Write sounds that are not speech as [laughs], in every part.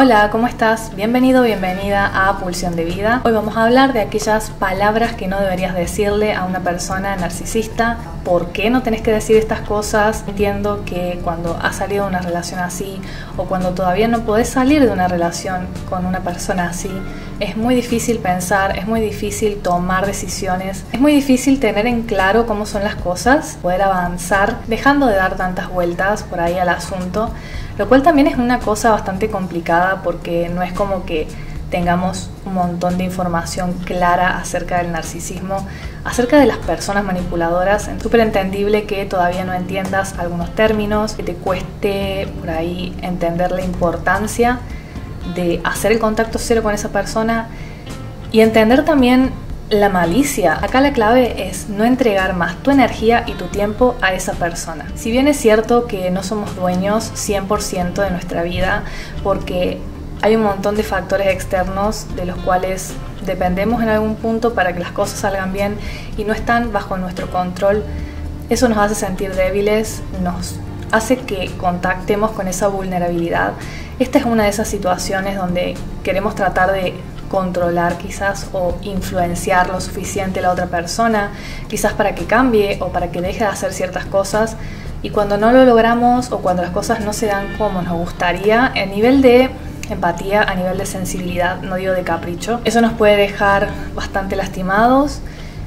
Hola, ¿cómo estás? Bienvenido, bienvenida a Pulsión de Vida. Hoy vamos a hablar de aquellas palabras que no deberías decirle a una persona narcisista. ¿Por qué no tenés que decir estas cosas? Entiendo que cuando has salido de una relación así o cuando todavía no podés salir de una relación con una persona así, es muy difícil pensar, es muy difícil tomar decisiones, es muy difícil tener en claro cómo son las cosas, poder avanzar dejando de dar tantas vueltas por ahí al asunto lo cual también es una cosa bastante complicada porque no es como que tengamos un montón de información clara acerca del narcisismo, acerca de las personas manipuladoras. Es súper entendible que todavía no entiendas algunos términos, que te cueste por ahí entender la importancia de hacer el contacto cero con esa persona y entender también la malicia. Acá la clave es no entregar más tu energía y tu tiempo a esa persona. Si bien es cierto que no somos dueños 100% de nuestra vida, porque hay un montón de factores externos de los cuales dependemos en algún punto para que las cosas salgan bien y no están bajo nuestro control, eso nos hace sentir débiles, nos hace que contactemos con esa vulnerabilidad. Esta es una de esas situaciones donde queremos tratar de controlar quizás o influenciar lo suficiente a la otra persona, quizás para que cambie o para que deje de hacer ciertas cosas. Y cuando no lo logramos o cuando las cosas no se dan como nos gustaría, a nivel de empatía, a nivel de sensibilidad, no digo de capricho, eso nos puede dejar bastante lastimados,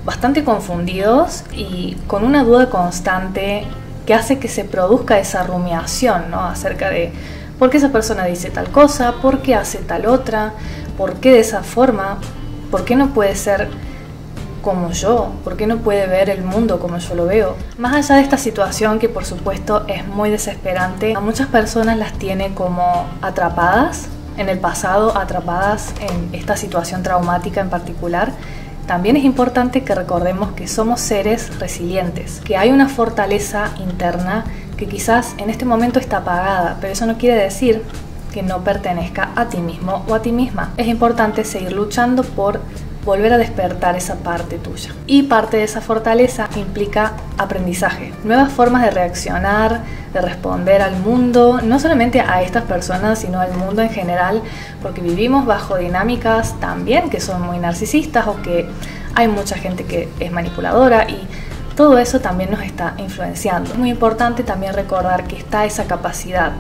bastante confundidos y con una duda constante que hace que se produzca esa rumiación ¿no? acerca de por qué esa persona dice tal cosa, por qué hace tal otra, ¿Por qué de esa forma? ¿Por qué no puede ser como yo? ¿Por qué no puede ver el mundo como yo lo veo? Más allá de esta situación que por supuesto es muy desesperante, a muchas personas las tiene como atrapadas en el pasado, atrapadas en esta situación traumática en particular. También es importante que recordemos que somos seres resilientes, que hay una fortaleza interna que quizás en este momento está apagada, pero eso no quiere decir que no pertenezca a ti mismo o a ti misma. Es importante seguir luchando por volver a despertar esa parte tuya. Y parte de esa fortaleza implica aprendizaje, nuevas formas de reaccionar, de responder al mundo, no solamente a estas personas, sino al mundo en general, porque vivimos bajo dinámicas también que son muy narcisistas o que hay mucha gente que es manipuladora y todo eso también nos está influenciando. Es muy importante también recordar que está esa capacidad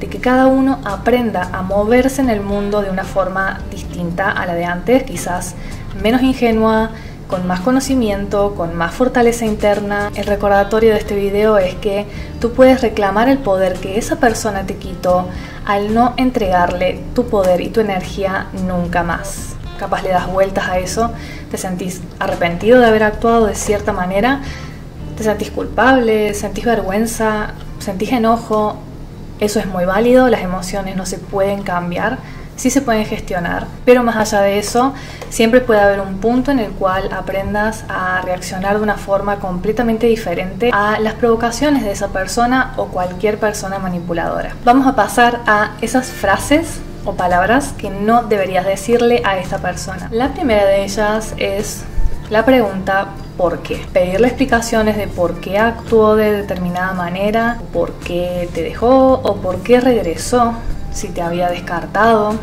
de que cada uno aprenda a moverse en el mundo de una forma distinta a la de antes, quizás menos ingenua, con más conocimiento, con más fortaleza interna. El recordatorio de este video es que tú puedes reclamar el poder que esa persona te quitó al no entregarle tu poder y tu energía nunca más. Capaz le das vueltas a eso, te sentís arrepentido de haber actuado de cierta manera, te sentís culpable, sentís vergüenza, sentís enojo, eso es muy válido, las emociones no se pueden cambiar, sí se pueden gestionar, pero más allá de eso, siempre puede haber un punto en el cual aprendas a reaccionar de una forma completamente diferente a las provocaciones de esa persona o cualquier persona manipuladora. Vamos a pasar a esas frases o palabras que no deberías decirle a esta persona. La primera de ellas es la pregunta ¿por qué? Pedirle explicaciones de por qué actuó de determinada manera, por qué te dejó o por qué regresó si te había descartado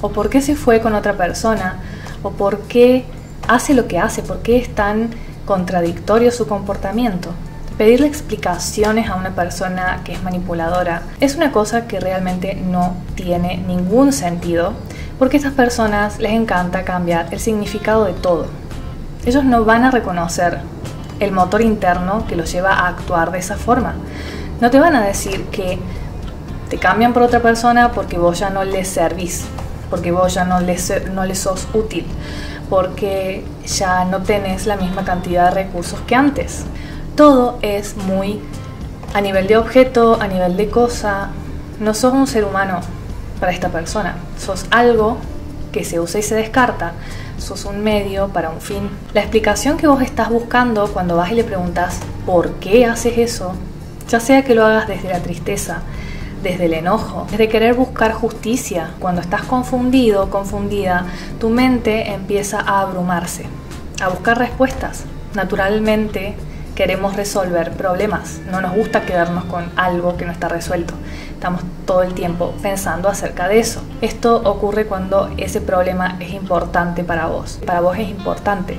o por qué se fue con otra persona o por qué hace lo que hace, por qué es tan contradictorio su comportamiento. Pedirle explicaciones a una persona que es manipuladora es una cosa que realmente no tiene ningún sentido porque a estas personas les encanta cambiar el significado de todo ellos no van a reconocer el motor interno que los lleva a actuar de esa forma. No te van a decir que te cambian por otra persona porque vos ya no les servís, porque vos ya no les, no les sos útil, porque ya no tenés la misma cantidad de recursos que antes. Todo es muy a nivel de objeto, a nivel de cosa. No sos un ser humano para esta persona, sos algo que se usa y se descarta sos un medio para un fin. La explicación que vos estás buscando cuando vas y le preguntas por qué haces eso, ya sea que lo hagas desde la tristeza, desde el enojo, desde querer buscar justicia, cuando estás confundido, confundida, tu mente empieza a abrumarse, a buscar respuestas. Naturalmente queremos resolver problemas, no nos gusta quedarnos con algo que no está resuelto. Estamos todo el tiempo pensando acerca de eso. Esto ocurre cuando ese problema es importante para vos. Para vos es importante.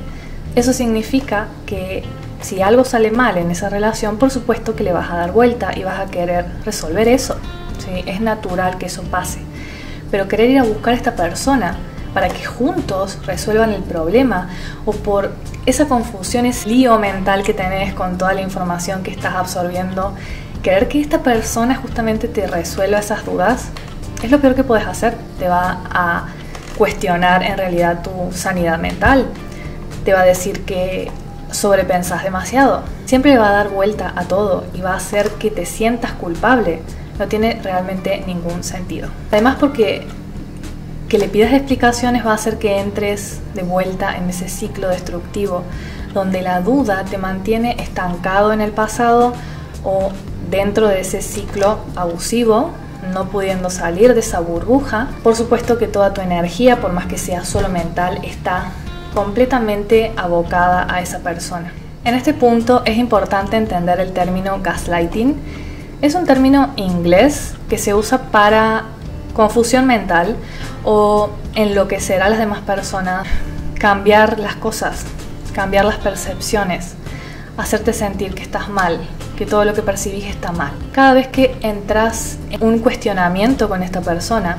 Eso significa que si algo sale mal en esa relación, por supuesto que le vas a dar vuelta y vas a querer resolver eso. ¿sí? Es natural que eso pase. Pero querer ir a buscar a esta persona para que juntos resuelvan el problema o por esa confusión, ese lío mental que tenés con toda la información que estás absorbiendo, querer que esta persona justamente te resuelva esas dudas, es lo peor que puedes hacer. Te va a cuestionar en realidad tu sanidad mental. Te va a decir que sobrepensas demasiado. Siempre va a dar vuelta a todo y va a hacer que te sientas culpable. No tiene realmente ningún sentido. Además porque que le pidas explicaciones va a hacer que entres de vuelta en ese ciclo destructivo, donde la duda te mantiene estancado en el pasado o dentro de ese ciclo abusivo, no pudiendo salir de esa burbuja. Por supuesto que toda tu energía, por más que sea solo mental, está completamente abocada a esa persona. En este punto es importante entender el término gaslighting. Es un término inglés que se usa para confusión mental o enloquecer a las demás personas, cambiar las cosas, cambiar las percepciones, hacerte sentir que estás mal, que todo lo que percibís está mal. Cada vez que entras en un cuestionamiento con esta persona,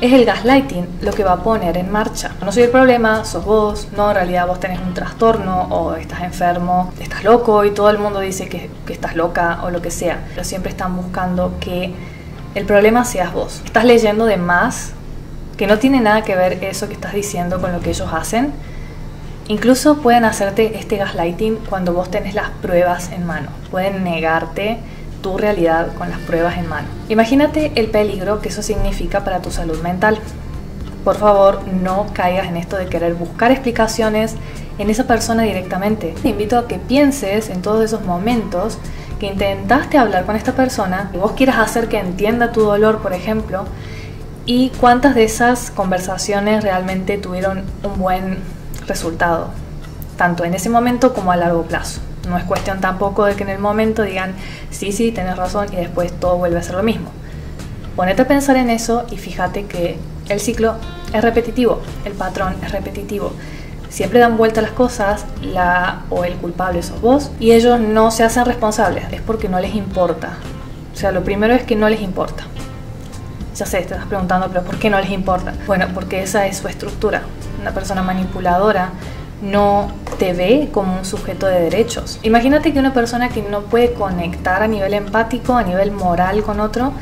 es el gaslighting lo que va a poner en marcha. No soy el problema, sos vos, no, en realidad vos tenés un trastorno o estás enfermo, estás loco y todo el mundo dice que, que estás loca o lo que sea. Pero siempre están buscando que el problema seas vos. Estás leyendo de más, que no tiene nada que ver eso que estás diciendo con lo que ellos hacen. Incluso pueden hacerte este gaslighting cuando vos tenés las pruebas en mano. Pueden negarte tu realidad con las pruebas en mano. Imagínate el peligro que eso significa para tu salud mental. Por favor, no caigas en esto de querer buscar explicaciones en esa persona directamente. Te invito a que pienses en todos esos momentos que intentaste hablar con esta persona, y vos quieras hacer que entienda tu dolor, por ejemplo, y cuántas de esas conversaciones realmente tuvieron un buen resultado, tanto en ese momento como a largo plazo. No es cuestión tampoco de que en el momento digan, sí, sí, tienes razón y después todo vuelve a ser lo mismo. Ponete a pensar en eso y fíjate que el ciclo es repetitivo, el patrón es repetitivo. Siempre dan vuelta las cosas, la o el culpable sos vos y ellos no se hacen responsables, es porque no les importa. O sea, lo primero es que no les importa. Ya sé, te estás preguntando, pero ¿por qué no les importa? Bueno, porque esa es su estructura. Una persona manipuladora no te ve como un sujeto de derechos. Imagínate que una persona que no puede conectar a nivel empático, a nivel moral con otro,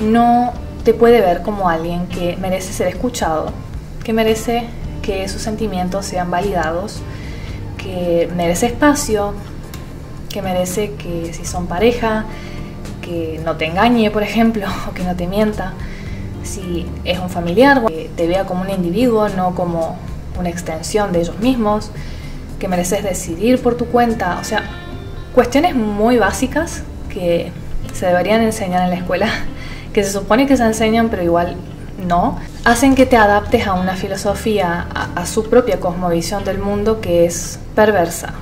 no te puede ver como alguien que merece ser escuchado, que merece que sus sentimientos sean validados, que merece espacio, que merece que si son pareja, que no te engañe, por ejemplo, [laughs] o que no te mienta. Si es un familiar, te vea como un individuo, no como una extensión de ellos mismos, que mereces decidir por tu cuenta, o sea, cuestiones muy básicas que se deberían enseñar en la escuela, [laughs] que se supone que se enseñan, pero igual no, hacen que te adaptes a una filosofía, a, su propia cosmovisión del mundo que es perversa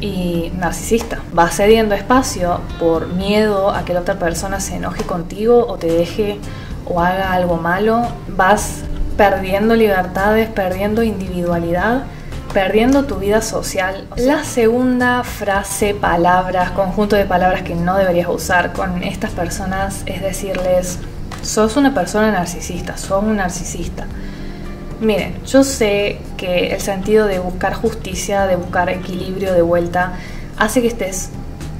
y narcisista. Vas cediendo espacio por miedo a que la otra persona se enoje contigo o te deje o haga algo malo, vas perdiendo libertades, perdiendo individualidad, perdiendo tu vida social. La segunda frase, palabras, conjunto de palabras que no deberías usar con estas personas es decirles, sos una persona narcisista, sos un narcisista. Miren, yo sé que el sentido de buscar justicia, de buscar equilibrio de vuelta, hace que estés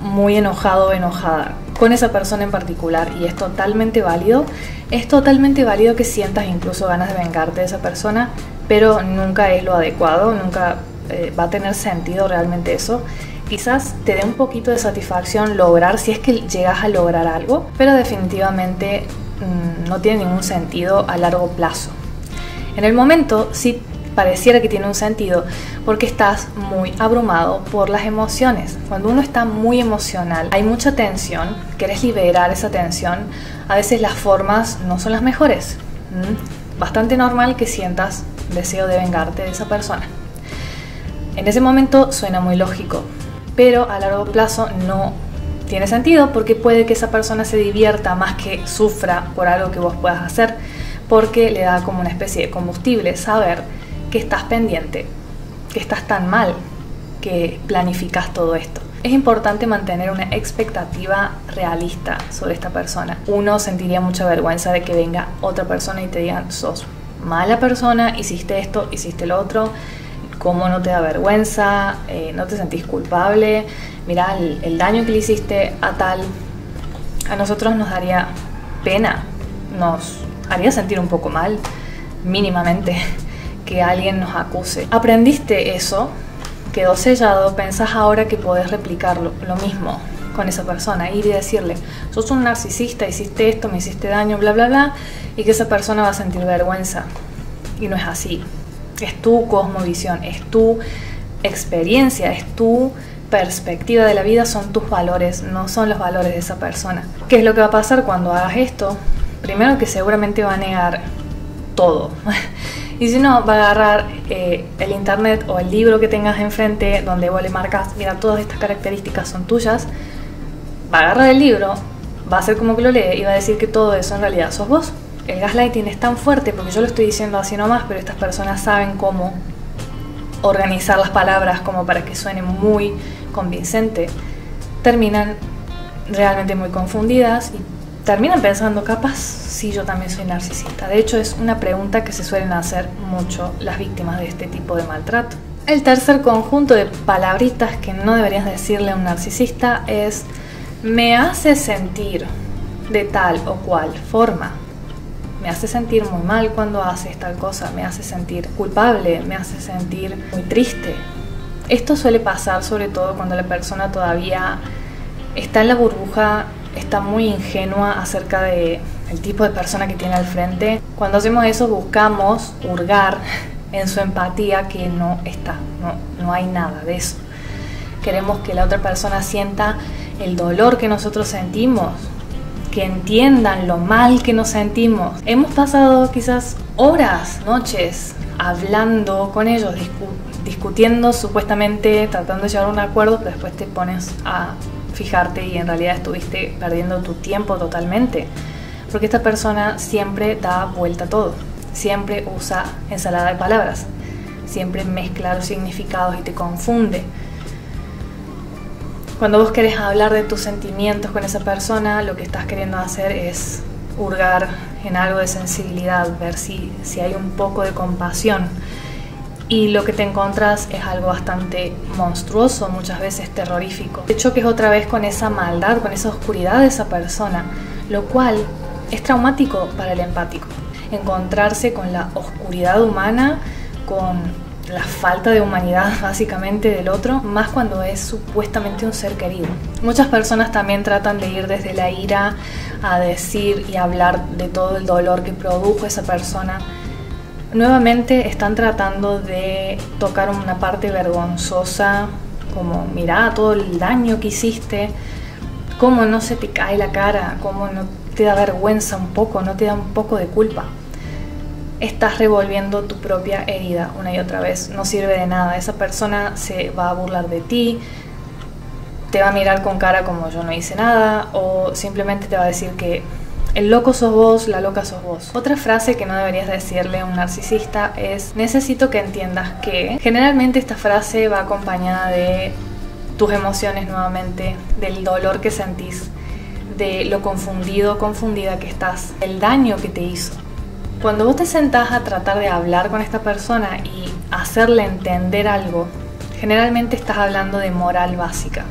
muy enojado o enojada con esa persona en particular y es totalmente válido. Es totalmente válido que sientas incluso ganas de vengarte de esa persona, pero nunca es lo adecuado, nunca eh, va a tener sentido realmente eso. Quizás te dé un poquito de satisfacción lograr, si es que llegas a lograr algo, pero definitivamente mmm, no tiene ningún sentido a largo plazo. En el momento sí pareciera que tiene un sentido porque estás muy abrumado por las emociones. Cuando uno está muy emocional, hay mucha tensión, quieres liberar esa tensión, a veces las formas no son las mejores. Bastante normal que sientas deseo de vengarte de esa persona. En ese momento suena muy lógico, pero a largo plazo no tiene sentido porque puede que esa persona se divierta más que sufra por algo que vos puedas hacer, porque le da como una especie de combustible saber que estás pendiente, que estás tan mal, que planificas todo esto. Es importante mantener una expectativa realista sobre esta persona. Uno sentiría mucha vergüenza de que venga otra persona y te digan, sos mala persona, hiciste esto, hiciste lo otro, cómo no te da vergüenza, eh, no te sentís culpable, mira el, daño que le hiciste a tal, a nosotros nos daría pena, nos haría sentir un poco mal, mínimamente, que alguien nos acuse. Aprendiste eso, quedó sellado, pensás ahora que podés replicarlo, lo mismo con esa persona, ir y decirle, sos un narcisista, hiciste esto, me hiciste daño, bla, bla, bla, y que esa persona va a sentir vergüenza. Y no es así. Es tu cosmovisión, es tu experiencia, es tu perspectiva de la vida son tus valores, no son los valores de esa persona. ¿Qué es lo que va a pasar cuando hagas esto? Primero que seguramente va a negar todo. [laughs] y si no, va a agarrar eh, el internet o el libro que tengas enfrente donde vos le marcas, mira, todas estas características son tuyas. Va a agarrar el libro, va a hacer como que lo lee y va a decir que todo eso en realidad sos vos. El gaslighting es tan fuerte porque yo lo estoy diciendo así nomás, pero estas personas saben cómo organizar las palabras como para que suene muy convincente, terminan realmente muy confundidas y terminan pensando, capaz, si yo también soy narcisista. De hecho, es una pregunta que se suelen hacer mucho las víctimas de este tipo de maltrato. El tercer conjunto de palabritas que no deberías decirle a un narcisista es me hace sentir de tal o cual forma. Me hace sentir muy mal cuando haces tal cosa, me hace sentir culpable, me hace sentir muy triste, esto suele pasar sobre todo cuando la persona todavía está en la burbuja, está muy ingenua acerca de el tipo de persona que tiene al frente. Cuando hacemos eso buscamos hurgar [laughs] en su empatía que no está, no, no hay nada de eso. Queremos que la otra persona sienta el dolor que nosotros sentimos, que entiendan lo mal que nos sentimos. Hemos pasado quizás horas, noches, hablando con ellos, discutiendo supuestamente, tratando de llegar a un acuerdo, pero después te pones a fijarte y en realidad estuviste perdiendo tu tiempo totalmente. Porque esta persona siempre da vuelta a todo, siempre usa ensalada de palabras, siempre mezcla los significados y te confunde. Cuando vos querés hablar de tus sentimientos con esa persona, lo que estás queriendo hacer es hurgar en algo de sensibilidad, ver si, si hay un poco de compasión. Y lo que te encontras es algo bastante monstruoso, muchas veces terrorífico. Te choques otra vez con esa maldad, con esa oscuridad de esa persona, lo cual es traumático para el empático. Encontrarse con la oscuridad humana, con la falta de humanidad [laughs] básicamente del otro, más cuando es supuestamente un ser querido. Muchas personas también tratan de ir desde la ira a decir y hablar de todo el dolor que produjo esa persona. Nuevamente están tratando de tocar una parte vergonzosa, como mira todo el daño que hiciste, cómo no se te cae la cara, cómo no te da vergüenza un poco, no te da un poco de culpa estás revolviendo tu propia herida una y otra vez. No sirve de nada. Esa persona se va a burlar de ti, te va a mirar con cara como yo no hice nada o simplemente te va a decir que el loco sos vos, la loca sos vos. Otra frase que no deberías decirle a un narcisista es necesito que entiendas que generalmente esta frase va acompañada de tus emociones nuevamente, del dolor que sentís, de lo confundido, confundida que estás, el daño que te hizo. Cuando vos te sentás a tratar de hablar con esta persona y hacerle entender algo, generalmente estás hablando de moral básica,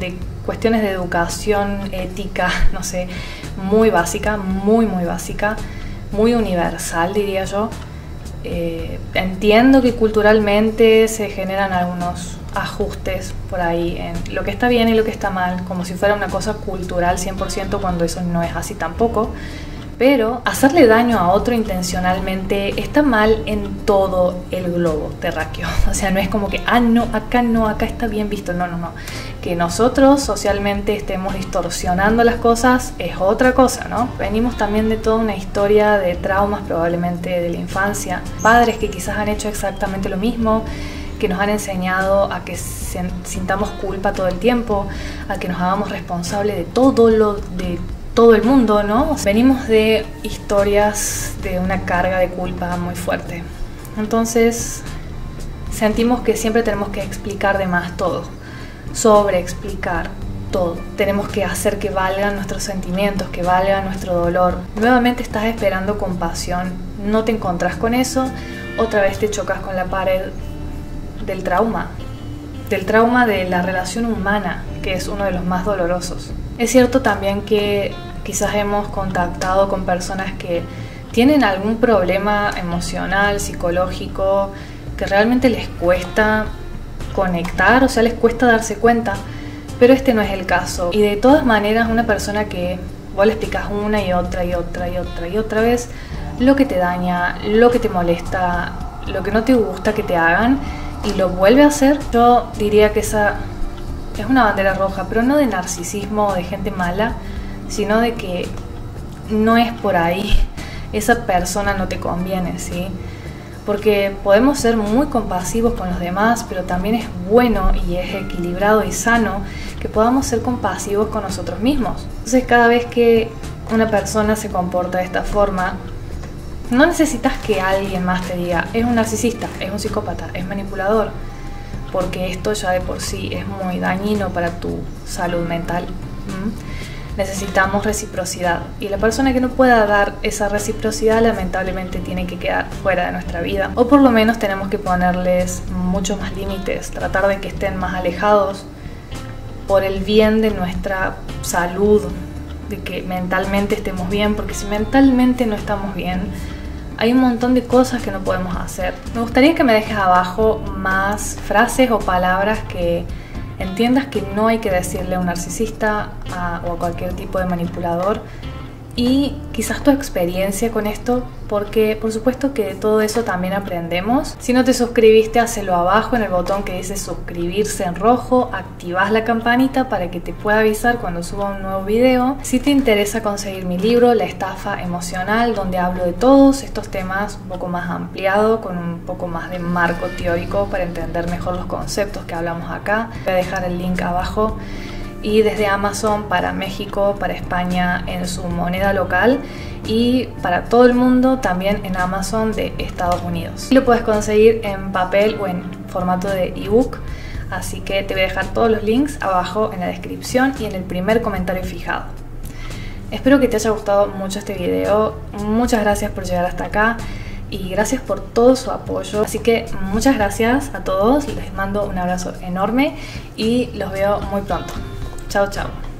de cuestiones de educación, ética, [laughs] no sé, muy básica, muy, muy básica, muy universal, diría yo. Eh, entiendo que culturalmente se generan algunos ajustes por ahí en lo que está bien y lo que está mal, como si fuera una cosa cultural 100% cuando eso no es así tampoco. Pero hacerle daño a otro intencionalmente está mal en todo el globo terráqueo. [laughs] O sea, no es como que, ah, no, acá no, acá está bien visto. No, no, no. Que nosotros socialmente estemos distorsionando las cosas es otra cosa, ¿no? Venimos también de toda una historia de traumas probablemente de la infancia. Padres que quizás han hecho exactamente lo mismo que nos han enseñado a que sintamos culpa todo el tiempo, a que nos hagamos responsables de todo lo de todo el mundo, ¿no? Venimos de historias de una carga de culpa muy fuerte. Entonces, sentimos que siempre tenemos que explicar de más todo, sobre explicar todo. Tenemos que hacer que valgan nuestros sentimientos, que valga nuestro dolor. Nuevamente estás esperando compasión, no te encontrás con eso, otra vez te chocas con la pared del trauma, del trauma de la relación humana, que es uno de los más dolorosos. Es cierto también que quizás hemos contactado con personas que tienen algún problema emocional, psicológico, que realmente les cuesta conectar, o sea, les cuesta darse cuenta, pero este no es el caso. Y de todas maneras, una persona que vos le explicas una y otra y otra y otra y otra vez lo que te daña, lo que te molesta, lo que no te gusta que te hagan y lo vuelve a hacer, yo diría que esa es una bandera roja, pero no de narcisismo o de gente mala, sino de que no es por ahí. [laughs] Esa persona no te conviene, ¿sí? Porque podemos ser muy compasivos con los demás, pero también es bueno y es equilibrado y sano que podamos ser compasivos con nosotros mismos. Entonces cada vez que una persona se comporta de esta forma, no necesitas que alguien más te diga, es un narcisista, es un psicópata, es manipulador, porque esto ya de por sí es muy dañino para tu salud mental necesitamos reciprocidad. Y la persona que no pueda dar esa reciprocidad lamentablemente tiene que quedar fuera de nuestra vida. O por lo menos tenemos que ponerles muchos más límites, tratar de que estén más alejados por el bien de nuestra salud, de que mentalmente estemos bien, porque si mentalmente no estamos bien, hay un montón de cosas que no podemos hacer. Me gustaría que me dejes abajo más frases o palabras que entiendas que no hay que decirle a un narcisista o a cualquier tipo de manipulador y quizás tu experiencia con esto, porque por supuesto que de todo eso también aprendemos. Si no te suscribiste, hacelo abajo en el botón que dice suscribirse en rojo, activas la campanita para que te pueda avisar cuando suba un nuevo video. Si te interesa conseguir mi libro, La estafa emocional, donde hablo de todos estos temas un poco más ampliado, con un poco más de marco teórico para entender mejor los conceptos que hablamos acá, voy a dejar el link abajo y desde Amazon para México, para España en su moneda local y para todo el mundo también en Amazon de Estados Unidos. Lo puedes conseguir en papel o en formato de ebook, así que te voy a dejar todos los links abajo en la descripción y en el primer comentario fijado. Espero que te haya gustado mucho este video, muchas gracias por llegar hasta acá y gracias por todo su apoyo. Así que muchas gracias a todos, les mando un abrazo enorme y los veo muy pronto. Tchau, tchau.